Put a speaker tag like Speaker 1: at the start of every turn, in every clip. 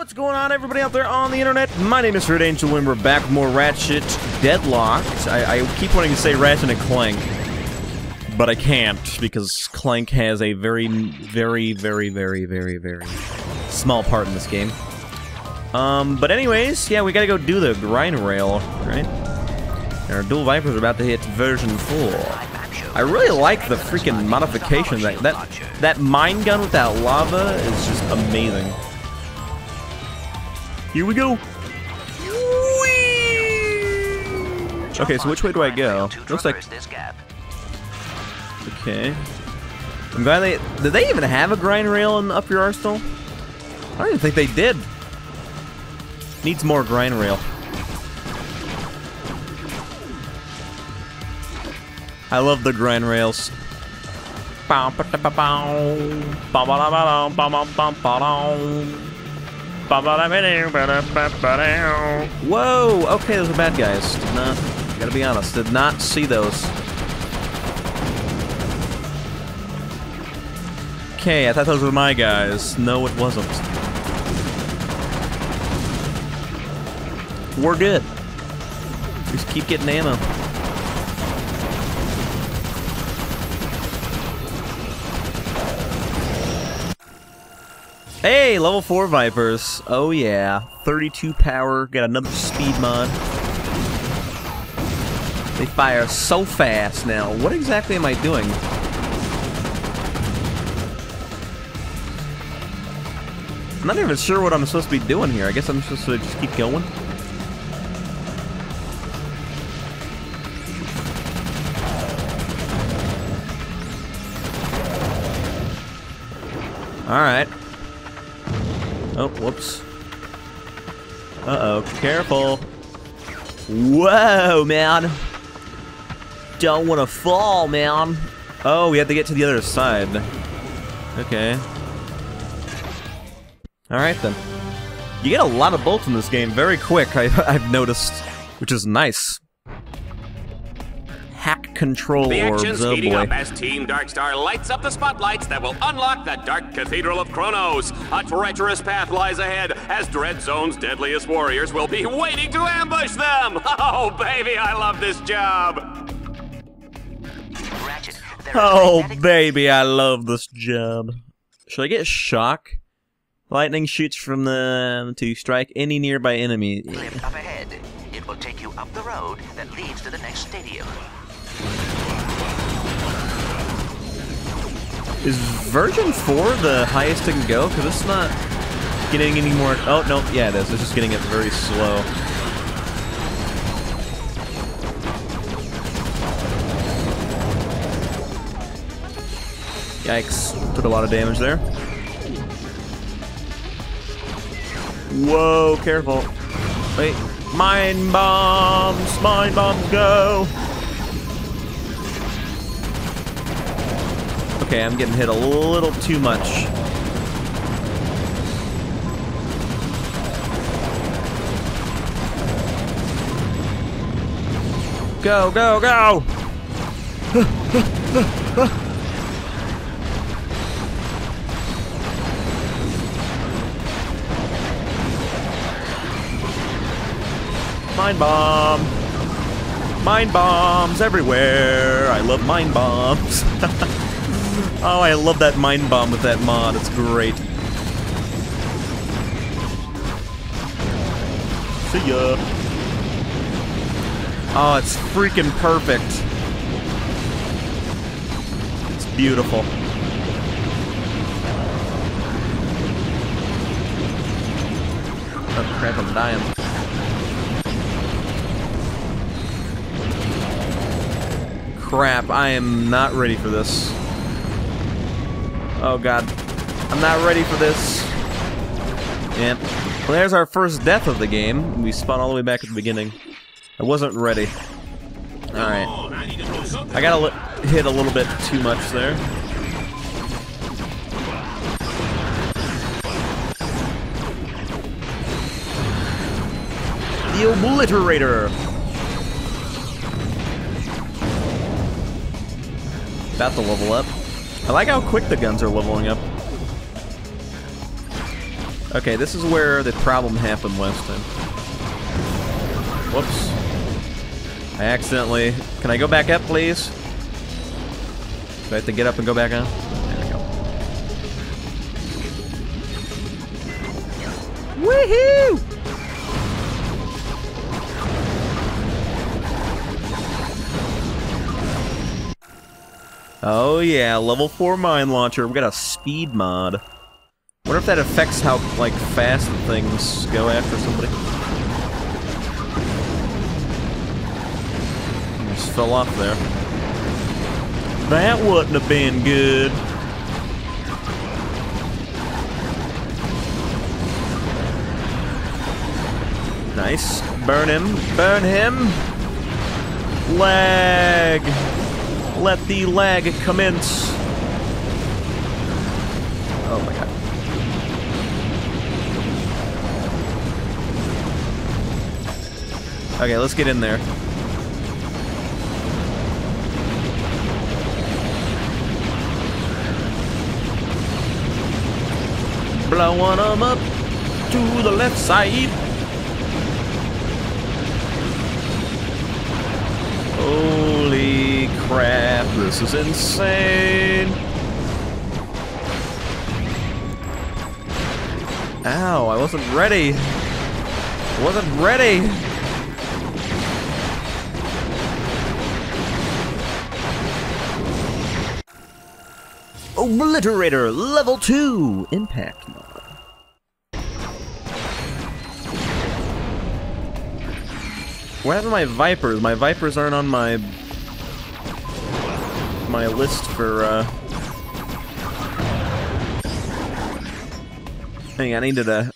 Speaker 1: What's going on, everybody out there on the internet? My name is Feared Angel, and we're back with more Ratchet Deadlocked. I, I keep wanting to say Ratchet and Clank, but I can't because Clank has a very, very, very, very, very, very small part in this game. Um, but anyways, yeah, we gotta go do the grind rail, right? And our dual Vipers are about to hit version 4. I really like the freaking modification. That that that mine gun with that lava is just amazing. Here we go. Okay, so which way do I go? Looks like. Okay. I'm glad they. Did they even have a grind rail in Up Your Arsenal? I don't even think they did. Needs more grind rail. I love the grind rails. Whoa, okay, those are bad guys. Not, gotta be honest, did not see those. Okay, I thought those were my guys. No, it wasn't. We're good. Just keep getting ammo. Hey, level 4 Vipers. Oh yeah. 32 power, got another speed mod. They fire so fast now. What exactly am I doing? I'm not even sure what I'm supposed to be doing here. I guess I'm supposed to just keep going. Alright. Oh, whoops. Uh-oh, careful. Whoa, man. Don't want to fall, man. Oh, we have to get to the other side. Okay. Alright then. You get a lot of bolts in this game very quick, I, I've noticed. Which is nice control
Speaker 2: the
Speaker 1: orbs.
Speaker 2: action's
Speaker 1: oh
Speaker 2: heating
Speaker 1: boy.
Speaker 2: up as Team Darkstar lights up the spotlights that will unlock the Dark Cathedral of Kronos. A treacherous path lies ahead as Dread Zone's deadliest warriors will be waiting to ambush them. Oh, baby, I love this job.
Speaker 3: Ratchet,
Speaker 1: Oh, baby, I love this job. Should I get shock? Lightning shoots from the to strike any nearby enemy.
Speaker 3: Lift up ahead. It will take you up the road that leads to the next stadium.
Speaker 1: Is version 4 the highest it can go? Because it's not getting any more... Oh, no, yeah, it is. It's just getting it very slow. Yikes. Took a lot of damage there. Whoa, careful. Wait. Mine bombs! Mine bombs go! Okay, I'm getting hit a little too much. Go, go, go! Mine bomb! Mine bombs everywhere! I love mine bombs! Oh, I love that mine bomb with that mod. It's great. See ya. Oh, it's freaking perfect. It's beautiful. Oh crap, I'm dying. Crap, I am not ready for this. Oh god. I'm not ready for this. Yep. Well, there's our first death of the game. We spawn all the way back at the beginning. I wasn't ready. Alright. I got li hit a little bit too much there. The Obliterator! About to level up. I like how quick the guns are leveling up. Okay, this is where the problem happened last time. Whoops. I accidentally... Can I go back up, please? Do I have to get up and go back on? There we go. Woohoo! Oh yeah, level 4 mine launcher. We got a speed mod. Wonder if that affects how, like, fast things go after somebody. Just fell off there. That wouldn't have been good. Nice. Burn him. Burn him. Lag. Let the lag commence. Oh my god. Okay, let's get in there. Blowing them up to the left side. Crap, this is insane. Ow, I wasn't ready. I wasn't ready. Obliterator, level 2, impact. What happened to my Vipers? My Vipers aren't on my... my list for, uh... Hang on, I needed to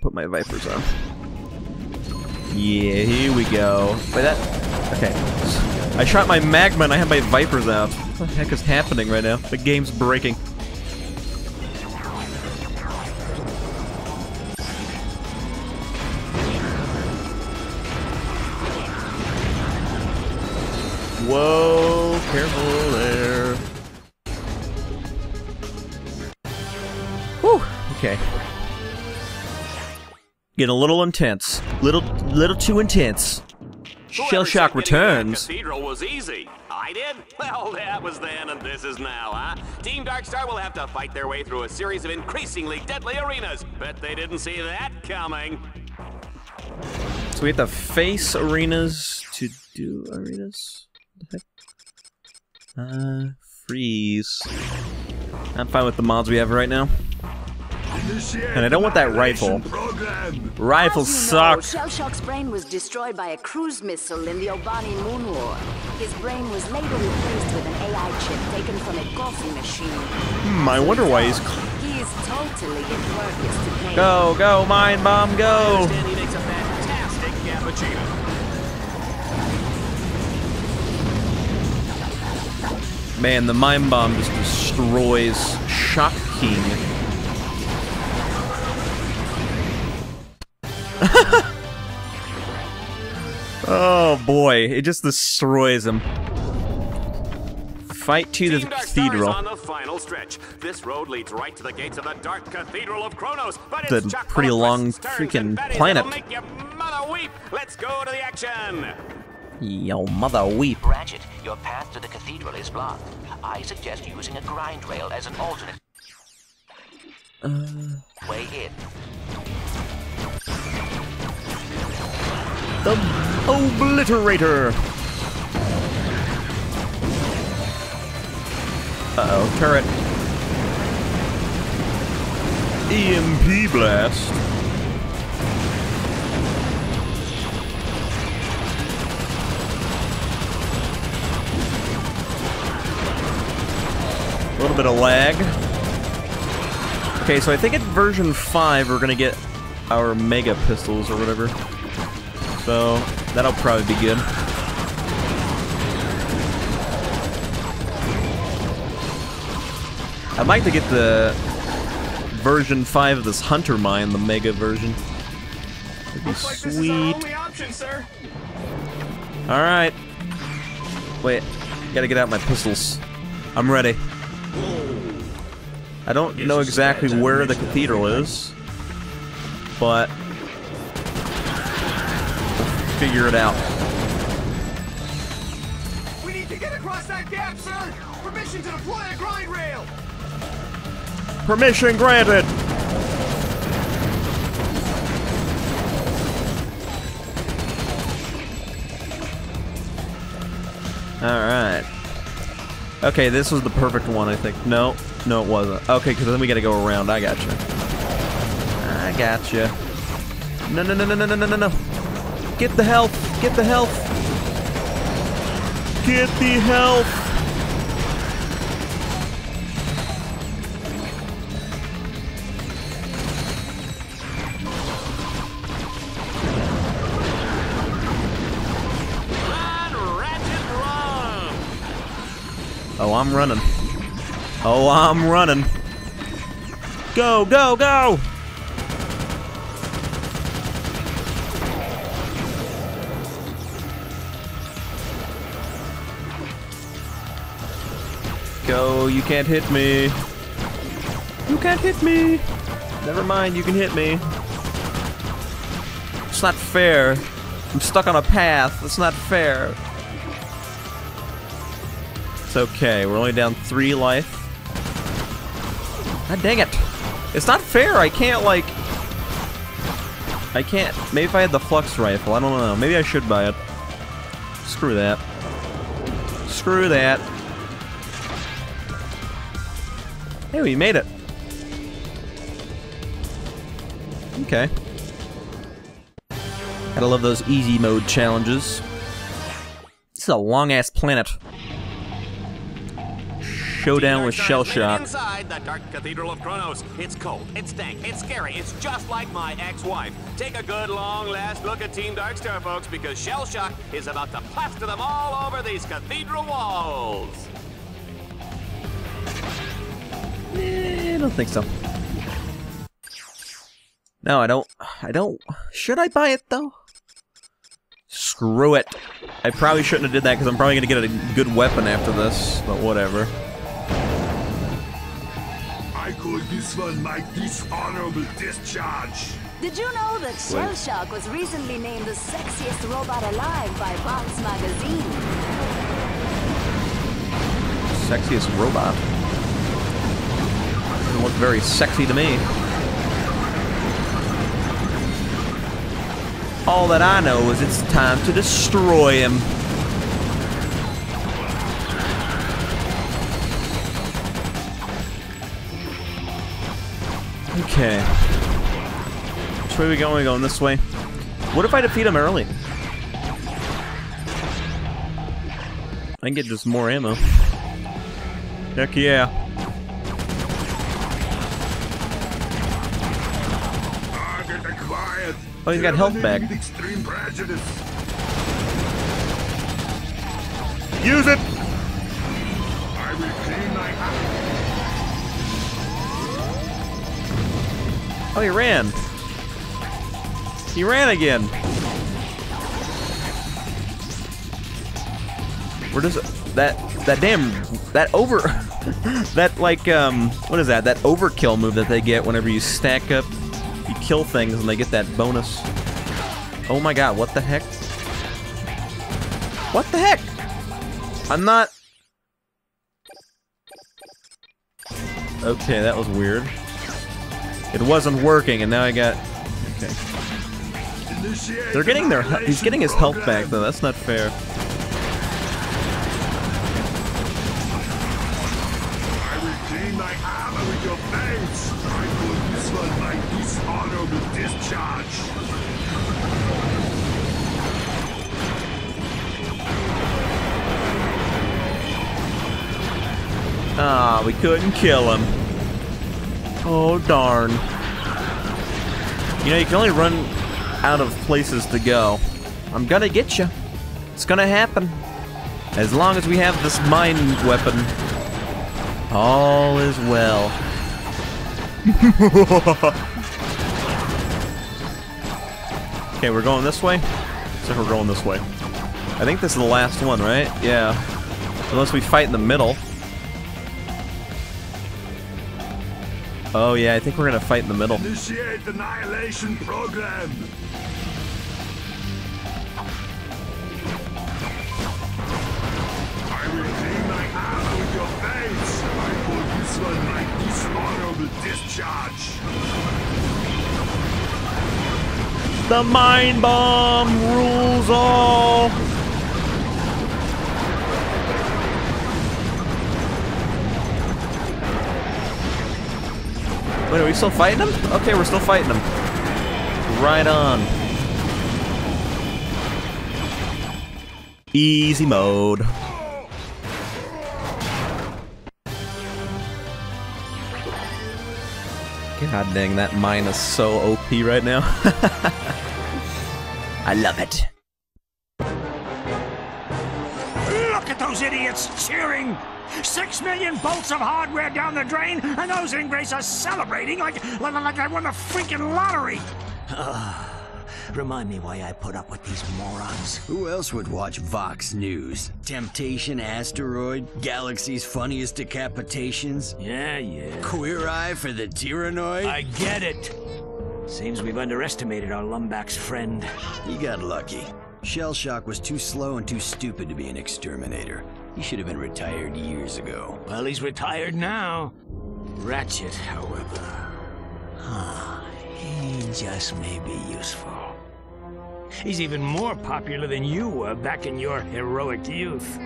Speaker 1: put my Vipers on. Yeah, here we go. Wait, that... Okay. I shot my Magma and I have my Vipers out. What the heck is happening right now? The game's breaking. Getting a little intense. Little, little too intense. Shell shock
Speaker 2: said getting to that
Speaker 1: returns.
Speaker 2: Cathedral was easy. I did? Well, that was then, and this is now, huh? Team Darkstar will have to fight their way through a series of increasingly deadly arenas. Bet they didn't see that coming.
Speaker 1: So we have to face arenas to do arenas? What the heck? Uh, freeze. I'm fine with the mods we have right now. And I don't want that rifle. Rifles
Speaker 4: As you know,
Speaker 1: suck.
Speaker 4: Shellshock's brain was destroyed by a cruise missile in the Obani Moon War. His brain was later replaced with an AI chip taken from a coffee machine.
Speaker 1: Hmm, I wonder why he's...
Speaker 4: He is totally impervious to pain.
Speaker 1: Go, go, mine bomb, go!
Speaker 2: And he makes a fantastic cappuccino.
Speaker 1: Man, the mine bomb just destroys Shock King. oh boy, it just destroys him. Fight to the
Speaker 2: Team Darkstar is
Speaker 1: cathedral.
Speaker 2: on the final stretch. This road leads right to the gates of the Dark Cathedral of Kronos. But
Speaker 1: The
Speaker 2: it's chock
Speaker 1: pretty long freaking planet.
Speaker 2: make your mother weep. Let's go to the action.
Speaker 1: Yo, mother weep.
Speaker 3: Ratchet, your path to the cathedral is blocked. I suggest using a grind rail as an alternate uh. way in.
Speaker 1: The Obliterator! Uh-oh, turret. EMP blast. A little bit of lag. Okay, so I think at version 5 we're gonna get our Mega Pistols or whatever. So, that'll probably be good. I'd like to get the version 5 of this Hunter Mine, the Mega version. That'd be sweet. Alright. Wait, gotta get out my pistols. I'm ready. I don't know exactly where the cathedral is. but figure it out.
Speaker 5: We need to get across that gap, sir! Permission to deploy a grind rail!
Speaker 1: Permission granted! Alright. Okay, this was the perfect one, I think. No, no it wasn't. Okay, because then we gotta go around. I got gotcha. I got gotcha. No, no, no, no, no, no, no, no. Get the health. Get the health. Get the health.
Speaker 2: Run, Ratchet, run!
Speaker 1: Oh, I'm running. Oh, I'm running. Go, go, go! You can't hit me. You can't hit me. Never mind, you can hit me. It's not fair. I'm stuck on a path. It's not fair. It's okay. We're only down three life. God dang it. It's not fair. I can't, like... I can't... Maybe if I had the flux rifle. I don't know. Maybe I should buy it. Screw that. Screw that. Hey, we made it. Okay. Gotta love those easy mode challenges. This is a long-ass planet. Showdown with Shell Shock.
Speaker 2: Inside the Dark Cathedral of Kronos. It's cold, it's dank, it's scary, it's just like my ex-wife. Take a good long last look at Team Darkstar, folks, because Shell Shock is about to plaster them all over these cathedral walls.
Speaker 1: Don't think so. No, I don't. I don't. Should I buy it though? Screw it. I probably shouldn't have did that because I'm probably gonna get a good weapon after this. But whatever.
Speaker 6: I call this one my dishonorable discharge.
Speaker 4: Did you know that Shell Shock was recently named the sexiest robot alive by Vox Magazine?
Speaker 1: Sexiest robot. Doesn't look very sexy to me. All that I know is it's time to destroy him. Okay. Which way are we going? we going this way? What if I defeat him early? I can get just more ammo. Heck yeah. Oh, he's got health back.
Speaker 6: Extreme prejudice.
Speaker 1: Use it!
Speaker 6: I will clean my house.
Speaker 1: Oh, he ran. He ran again. Where does it, that that damn that over that like um what is that that overkill move that they get whenever you stack up you kill things and they get that bonus. Oh my god, what the heck? What the heck? I'm not Okay, that was weird. It wasn't working and now I got Okay. They're getting their he's getting his health back though. That's not fair. Ah, we couldn't kill him. Oh darn. You know, you can only run out of places to go. I'm gonna get you. It's gonna happen. As long as we have this mind weapon, all is well. okay, we're going this way? So we're going this way. I think this is the last one, right? Yeah. Unless we fight in the middle. Oh yeah, I think we're gonna fight in the middle.
Speaker 6: Initiate annihilation program. I will clean my hammer with your face. I call this one my dishonorable discharge.
Speaker 1: The mine bomb rules all. Wait, are we still fighting them? Okay, we're still fighting them. Right on. Easy mode. God dang, that mine is so OP right now. I love it.
Speaker 7: Look at those idiots cheering! Six million bolts of hardware down the drain, and those ingrates are celebrating like, like, like I won the freaking lottery!
Speaker 8: Remind me why I put up with these morons.
Speaker 9: Who else would watch Vox News? Temptation Asteroid? Galaxy's funniest decapitations?
Speaker 7: Yeah, yeah.
Speaker 9: Queer Eye for the Tyrannoid?
Speaker 7: I get it. Seems we've underestimated our Lumbax friend.
Speaker 9: You got lucky. Shell Shock was too slow and too stupid to be an exterminator. He should have been retired years ago.
Speaker 7: Well, he's retired now. Ratchet, however. Huh. He just may be useful. He's even more popular than you were back in your heroic youth.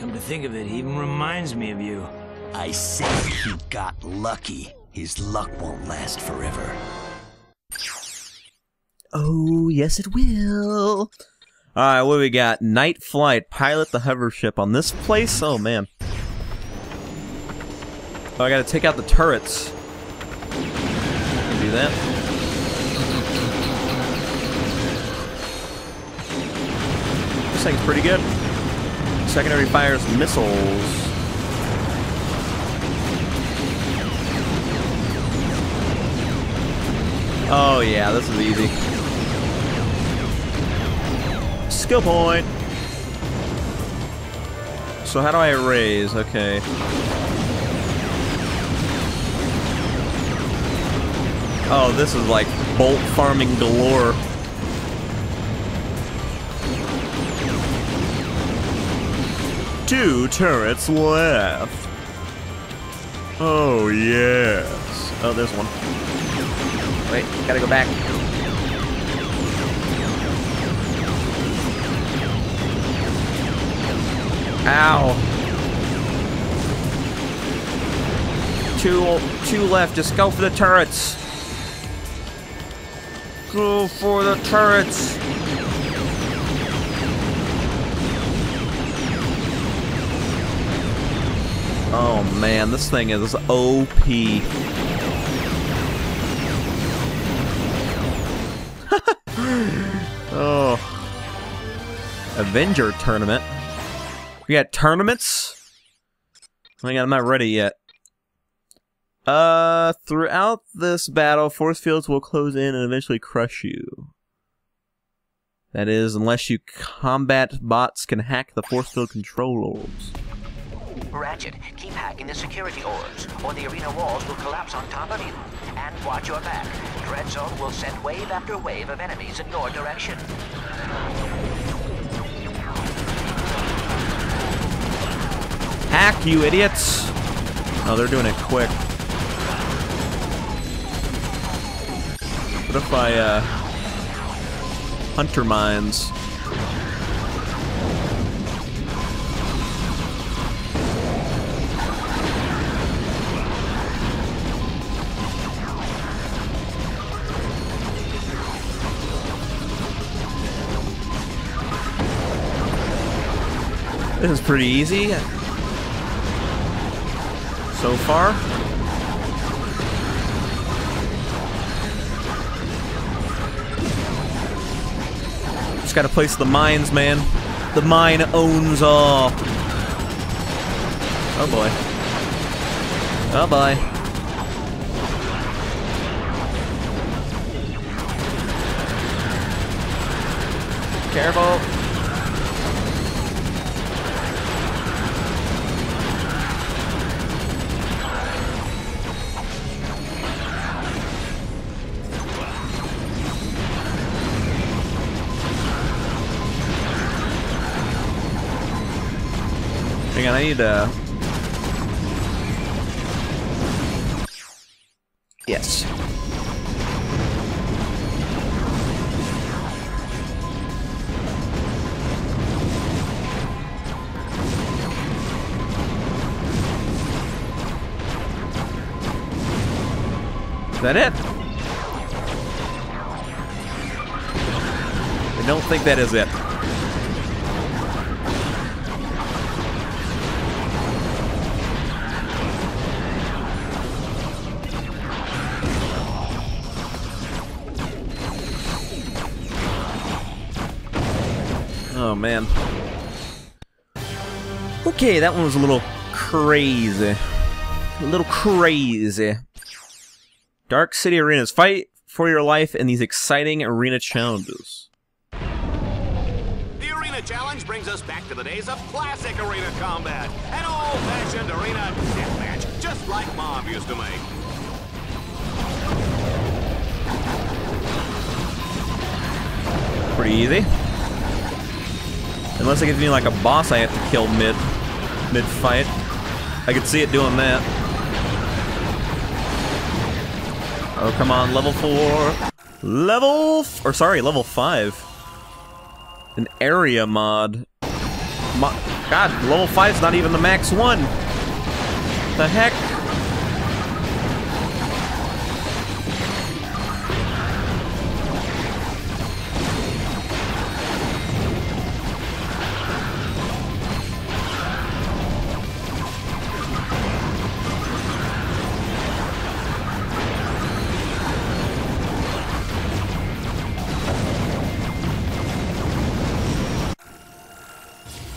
Speaker 7: Come to think of it, he even reminds me of you.
Speaker 9: I said he got lucky. His luck won't last forever.
Speaker 1: Oh, yes it will. Alright, what we got? Night Flight. Pilot the hover ship on this place? Oh, man. Oh, I gotta take out the turrets. Do that. This thing's pretty good. Secondary fires missiles. Oh yeah, this is easy. Skill point. So how do I raise? Okay. Oh, this is like bolt farming galore. Two turrets left. Oh, yes. Oh, there's one. Wait, gotta go back. Ow. Two, two left. Just go for the turrets. Go for the turrets. Oh man, this thing is OP. oh. Avenger tournament. We got tournaments? Hang on, I'm not ready yet. Uh, throughout this battle, force fields will close in and eventually crush you. That is, unless you combat bots can hack the force field control orbs.
Speaker 3: Ratchet, keep hacking the security orbs, or the arena walls will collapse on top of you. And watch your back. Dread Zone will send wave after wave of enemies in your direction.
Speaker 1: Hack, you idiots! Oh, they're doing it quick. What if I, uh... Hunter mines? This is pretty easy. So far. Just gotta place the mines, man. The mine owns all. Oh boy. Oh boy. Careful. I need to... Yes. Is that it? I don't think that is it. Oh, man. Okay, that one was a little crazy. A little crazy. Dark City Arenas. Fight for your life in these exciting arena challenges.
Speaker 2: The Arena Challenge brings us back to the days of classic arena combat. An old-fashioned arena deathmatch, just like Mom used to make.
Speaker 1: Pretty easy. Unless it gives me like a boss I have to kill mid mid fight. I could see it doing that. Oh come on, level four. Level or sorry, level five. An area mod. Mo God, level five's not even the max one. The heck?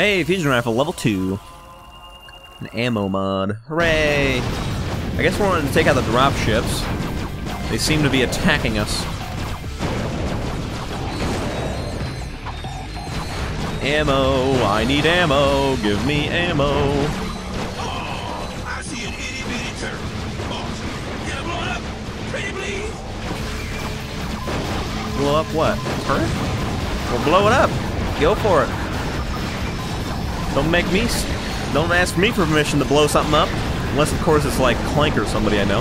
Speaker 1: Hey, fusion rifle, level 2. An ammo mod. Hooray! I guess we're wanting to take out the drop ships. They seem to be attacking us. Ammo! I need ammo! Give me ammo!
Speaker 6: I see an itty bitty turtle. Boss, get it blown up. Pretty please.
Speaker 1: Blow up what? Turret? Well, blow it up! Go for it! Don't make me... Don't ask me for permission to blow something up. Unless, of course, it's like Clank or somebody I know.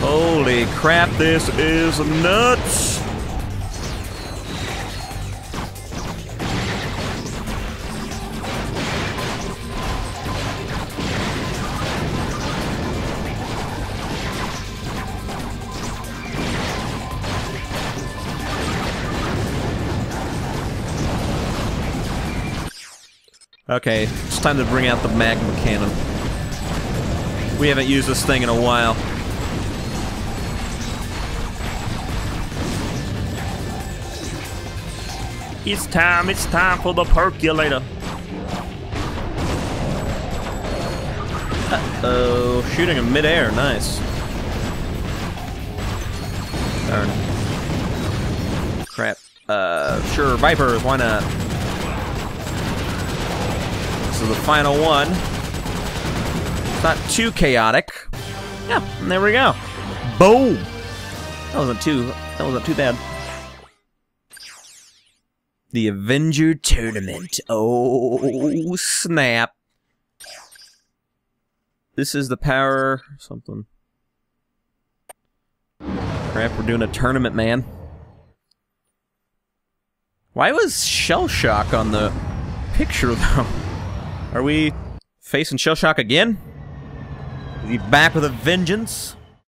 Speaker 1: Holy crap, this is nuts! Okay, it's time to bring out the magma cannon. We haven't used this thing in a while. It's time, it's time for the percolator. Uh-oh, shooting in midair, nice. Darn. Crap. Uh, sure, Vipers, why not? Is the final one. It's not too chaotic. Yeah, there we go. Boom! That wasn't too, that wasn't too bad. The Avenger Tournament. Oh, snap. This is the power... something. Crap, we're doing a tournament, man. Why was Shell Shock on the picture, though? Are we facing Shell Shock again? Is he back with a vengeance?